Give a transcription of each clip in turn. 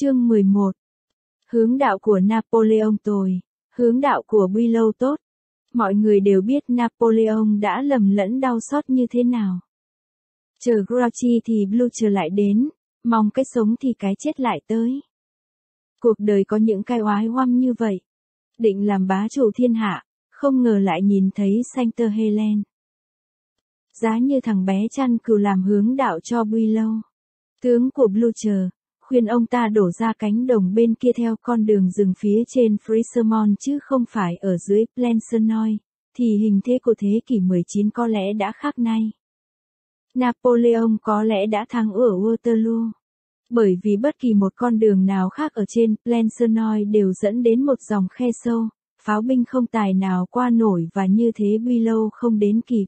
Chương 11 Hướng đạo của Napoleon tồi, hướng đạo của Willow tốt. Mọi người đều biết Napoleon đã lầm lẫn đau xót như thế nào. Chờ Grouchy thì Blucher lại đến, mong cái sống thì cái chết lại tới. Cuộc đời có những cái oái oăm như vậy. Định làm bá chủ thiên hạ, không ngờ lại nhìn thấy Saint Helen. Giá như thằng bé chăn cừu làm hướng đạo cho Bülow. Tướng của Blucher, khuyên ông ta đổ ra cánh đồng bên kia theo con đường rừng phía trên Frisermon chứ không phải ở dưới Plancenoy, thì hình thế của thế kỷ 19 có lẽ đã khác nay. Napoleon có lẽ đã thắng ở Waterloo. Bởi vì bất kỳ một con đường nào khác ở trên Plancenoy đều dẫn đến một dòng khe sâu, pháo binh không tài nào qua nổi và như thế willow không đến kịp.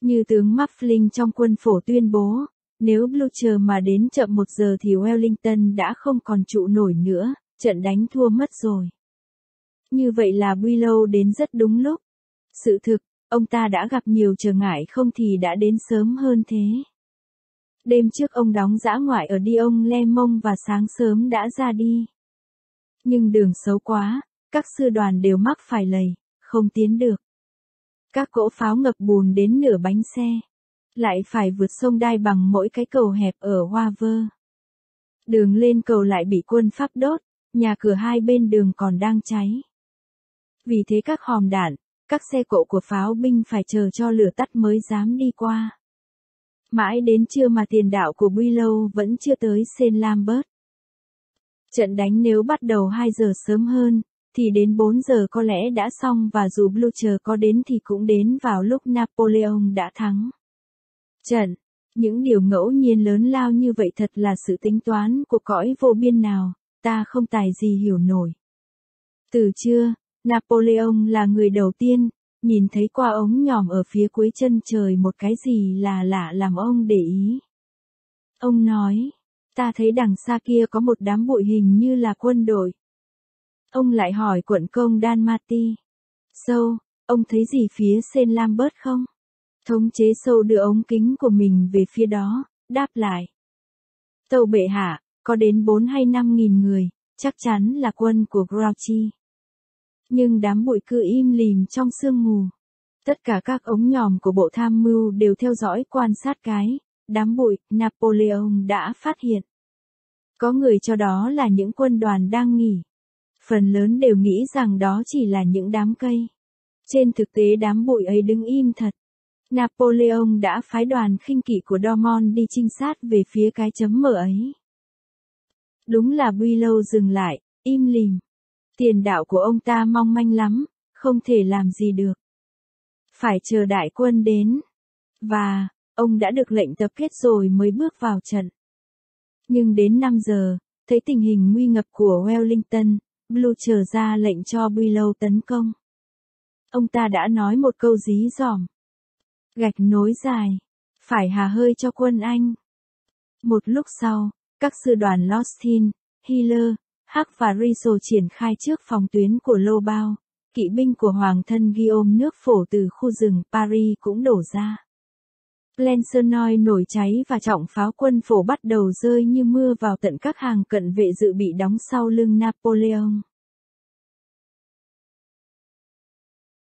Như tướng Muffling trong quân phổ tuyên bố, nếu Blucher mà đến chậm một giờ thì Wellington đã không còn trụ nổi nữa, trận đánh thua mất rồi. Như vậy là Willow đến rất đúng lúc. Sự thực, ông ta đã gặp nhiều trở ngại không thì đã đến sớm hơn thế. Đêm trước ông đóng giã ngoại ở Dion Le Mông và sáng sớm đã ra đi. Nhưng đường xấu quá, các sư đoàn đều mắc phải lầy, không tiến được. Các cỗ pháo ngập bùn đến nửa bánh xe lại phải vượt sông đai bằng mỗi cái cầu hẹp ở Hoa Vơ. Đường lên cầu lại bị quân Pháp đốt, nhà cửa hai bên đường còn đang cháy. Vì thế các hòm đạn, các xe cộ của pháo binh phải chờ cho lửa tắt mới dám đi qua. Mãi đến trưa mà tiền đạo của Bülow vẫn chưa tới Saint Lambert. Trận đánh nếu bắt đầu 2 giờ sớm hơn, thì đến 4 giờ có lẽ đã xong và dù Blucher có đến thì cũng đến vào lúc Napoleon đã thắng. Trận, những điều ngẫu nhiên lớn lao như vậy thật là sự tính toán của cõi vô biên nào, ta không tài gì hiểu nổi. Từ trưa, Napoleon là người đầu tiên, nhìn thấy qua ống nhòm ở phía cuối chân trời một cái gì là lạ làm ông để ý. Ông nói, ta thấy đằng xa kia có một đám bụi hình như là quân đội. Ông lại hỏi quận công Dan Mati. Sâu, ông thấy gì phía Saint Lambert không? Thống chế sâu đưa ống kính của mình về phía đó, đáp lại. Tàu bệ hạ, có đến 4 hay 5 nghìn người, chắc chắn là quân của Grouchy. Nhưng đám bụi cứ im lìm trong sương mù. Tất cả các ống nhòm của bộ tham mưu đều theo dõi quan sát cái, đám bụi, Napoleon đã phát hiện. Có người cho đó là những quân đoàn đang nghỉ. Phần lớn đều nghĩ rằng đó chỉ là những đám cây. Trên thực tế đám bụi ấy đứng im thật. Napoleon đã phái đoàn khinh kỵ của Dormont đi trinh sát về phía cái chấm mở ấy. Đúng là Builow dừng lại, im lìm. Tiền đạo của ông ta mong manh lắm, không thể làm gì được. Phải chờ đại quân đến. Và, ông đã được lệnh tập kết rồi mới bước vào trận. Nhưng đến 5 giờ, thấy tình hình nguy ngập của Wellington, Blucher ra lệnh cho Builow tấn công. Ông ta đã nói một câu dí dỏm. Gạch nối dài. Phải hà hơi cho quân Anh. Một lúc sau, các sư đoàn Lostin, Hiller, Hắc và Rizzo triển khai trước phòng tuyến của Lô Bao. Kỵ binh của Hoàng thân Guillaume nước phổ từ khu rừng Paris cũng đổ ra. Plancenoy nổi cháy và trọng pháo quân phổ bắt đầu rơi như mưa vào tận các hàng cận vệ dự bị đóng sau lưng Napoleon.